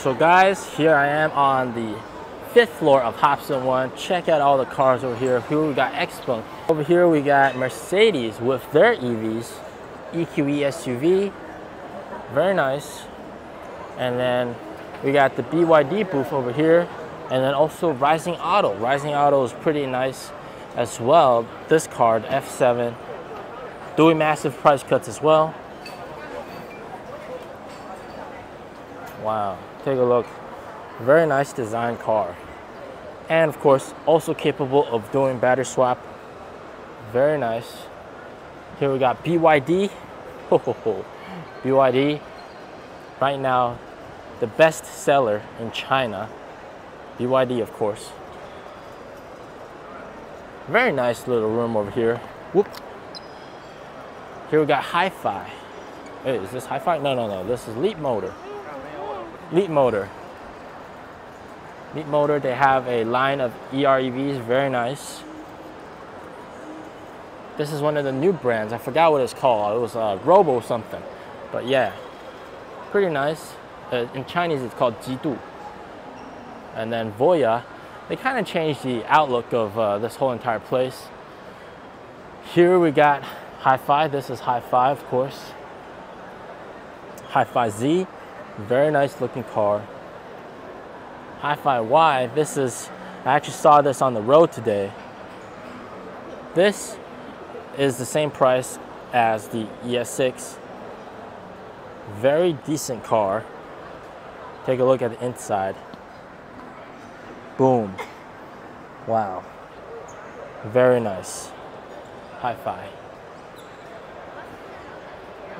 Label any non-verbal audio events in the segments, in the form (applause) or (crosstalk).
So guys, here I am on the fifth floor of Hopson One. Check out all the cars over here. Here we got Xpeng. Over here we got Mercedes with their EVs, EQE SUV, very nice. And then we got the BYD booth over here, and then also Rising Auto. Rising Auto is pretty nice as well. This car, the F7, doing massive price cuts as well. Wow, take a look. Very nice design car. And of course, also capable of doing battery swap. Very nice. Here we got BYD. (laughs) BYD, right now, the best seller in China. BYD, of course. Very nice little room over here. Whoop. Here we got HiPhi. Hey, is this HiPhi? No, no, no. This is Leapmotor. Leap Motor, they have a line of EREVs, very nice. This is one of the new brands. I forgot what it's called. It was uh, Robo something. But yeah, pretty nice. Uh, in Chinese, it's called Jidu. And then Voyah, they kind of changed the outlook of uh, this whole entire place. Here we got HiPhi. This is HiPhi, of course. HiPhi Z, very nice looking car. HiPhi Y, this is, I actually saw this on the road today. This is the same price as the ES6. Very decent car. Take a look at the inside. Boom. Wow. Very nice. HiPhi.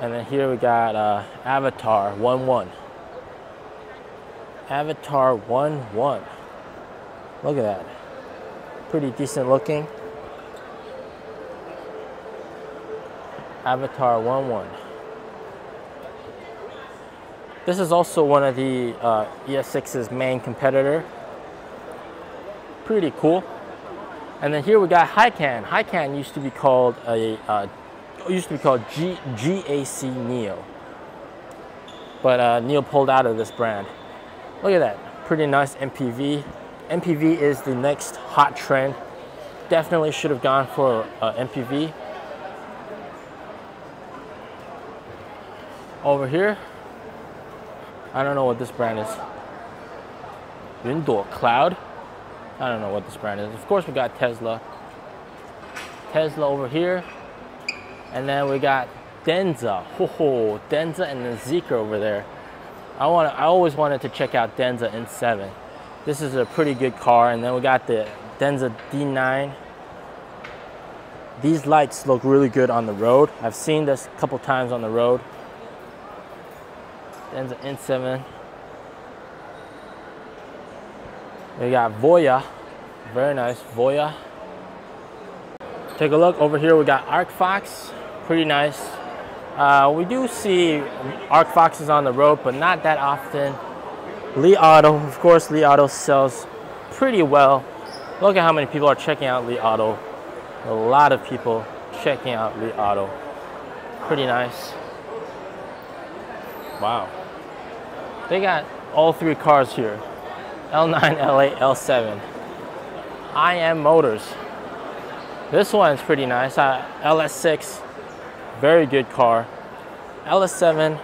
And then here we got uh, Avatr 1-1. Avatr 1-1. Look at that. Pretty decent looking. Avatr 1-1. This is also one of the uh, ES6's main competitor. Pretty cool. And then here we got Hycan. Hycan used to be called a uh, used to be called G, GAC NIO. But uh, NIO pulled out of this brand. Look at that, pretty nice MPV. MPV is the next hot trend. Definitely should have gone for uh, an MPV. Over here, I don't know what this brand is. Window Cloud. I don't know what this brand is. Of course, we got Tesla. Tesla over here. And then we got Denza. Ho ho, Denza and the Zeekr over there. I want I always wanted to check out Denza N7. This is a pretty good car. And then we got the Denza D9. These lights look really good on the road. I've seen this a couple times on the road. Denza N7. We got Voyah, very nice Voyah. Take a look over here. We got Arc Fox, pretty nice. Uh, we do see Arc Foxes on the road, but not that often. Li Auto, of course, Li Auto sells pretty well. Look at how many people are checking out Li Auto. A lot of people checking out Li Auto. Pretty nice. Wow. They got all three cars here. L9, L8, L7. IM Motors. This one's pretty nice. Uh, LS6, very good car. LS7,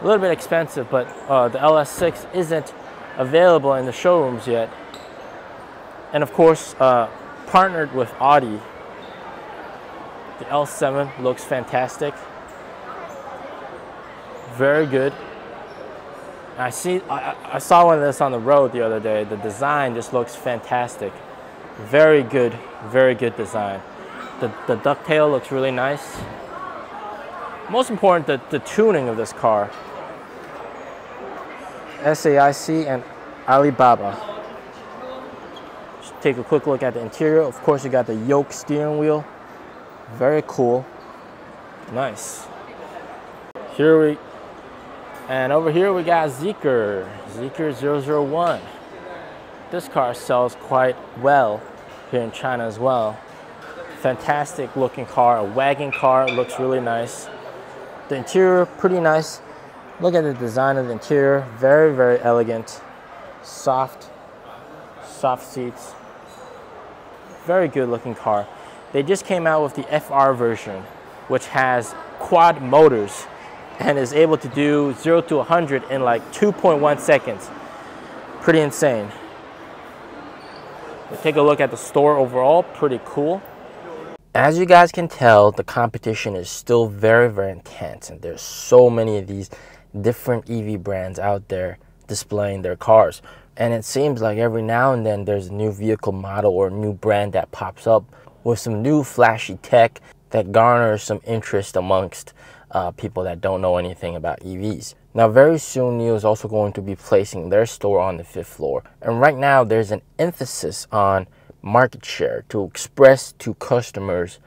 a little bit expensive, but uh, the LS6 isn't available in the showrooms yet. And of course, uh, partnered with Audi. The L7 looks fantastic. Very good. I see. I, I saw one of this on the road the other day. The design just looks fantastic. Very good, very good design. The, the ducktail looks really nice. Most important, the, the tuning of this car. SAIC and Alibaba. Just take a quick look at the interior. Of course, you got the yoke steering wheel. Very cool. Nice. Here we and over here we got Zeekr, Zeekr 001. This car sells quite well here in China as well. Fantastic looking car, a wagon car, looks really nice. The interior, pretty nice. Look at the design of the interior. Very, very elegant. Soft, soft seats. Very good looking car. They just came out with the FR version, which has quad motors and is able to do 0 to 100 in like 2.1 seconds. Pretty insane. But take a look at the store overall, pretty cool. As you guys can tell, the competition is still very, very intense and there's so many of these different EV brands out there displaying their cars. And it seems like every now and then there's a new vehicle model or new brand that pops up with some new flashy tech that garners some interest amongst uh, people that don't know anything about EVs. Now, very soon, NIO is also going to be placing their store on the fifth floor. And right now, there's an emphasis on market share to express to customers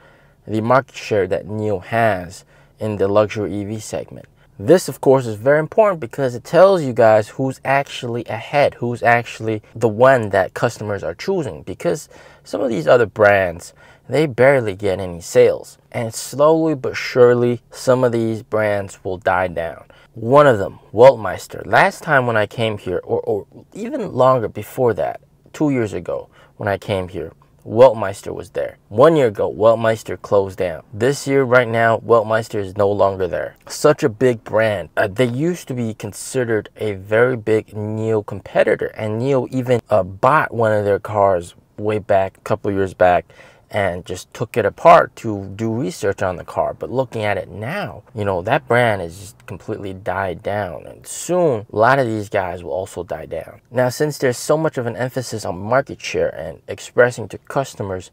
the market share that NIO has in the luxury EV segment. This, of course, is very important because it tells you guys who's actually ahead, who's actually the one that customers are choosing. Because some of these other brands, they barely get any sales. And slowly but surely, some of these brands will die down. One of them, Weltmeister. Last time when I came here, or, or even longer before that, two years ago when I came here, Weltmeister was there. One year ago, Weltmeister closed down. This year, right now, Weltmeister is no longer there. Such a big brand. Uh, they used to be considered a very big NIO competitor, and NIO even uh, bought one of their cars way back, a couple years back, and just took it apart to do research on the car. But looking at it now, you know, that brand has just completely died down. And soon, a lot of these guys will also die down. Now, since there's so much of an emphasis on market share and expressing to customers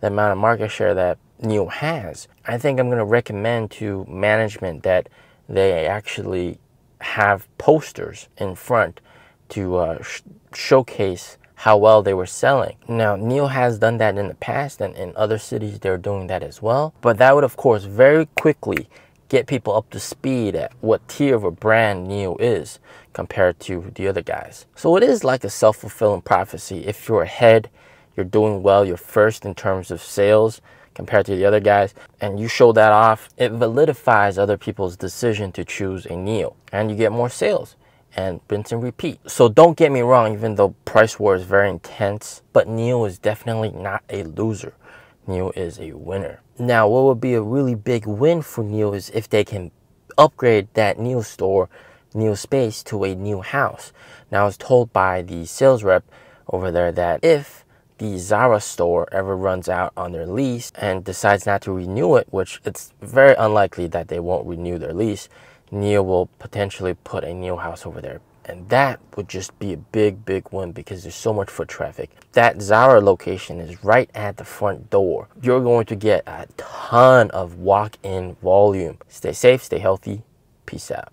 the amount of market share that NIO has, I think I'm going to recommend to management that they actually have posters in front to uh, sh showcase how well they were selling. Now, NIO has done that in the past, and in other cities, they're doing that as well. But that would, of course, very quickly get people up to speed at what tier of a brand NIO is compared to the other guys. So it is like a self-fulfilling prophecy. If you're ahead, you're doing well, you're first in terms of sales compared to the other guys, and you show that off, it validifies other people's decision to choose a NIO, and you get more sales and rinse and repeat. So don't get me wrong, even though price war is very intense, but NIO is definitely not a loser. NIO is a winner. Now, what would be a really big win for NIO is if they can upgrade that NIO store, NIO space to a new house. Now, I was told by the sales rep over there that if the Zara store ever runs out on their lease and decides not to renew it, which it's very unlikely that they won't renew their lease, NIO will potentially put a NIO house over there. And that would just be a big, big win because there's so much foot traffic. That Zara location is right at the front door. You're going to get a ton of walk-in volume. Stay safe, stay healthy. Peace out.